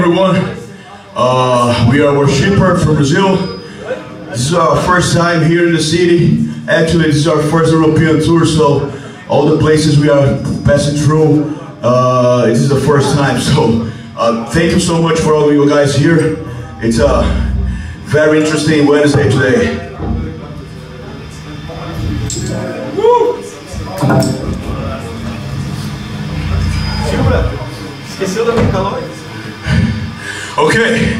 Everyone. Uh, we are Warshipper from Brazil. This is our first time here in the city. Actually, this is our first European tour, so all the places we are passing through, uh, this is the first time. So, uh, thank you so much for all of you guys here. It's a very interesting Wednesday today. Esqueceu da minha calor? Okay. We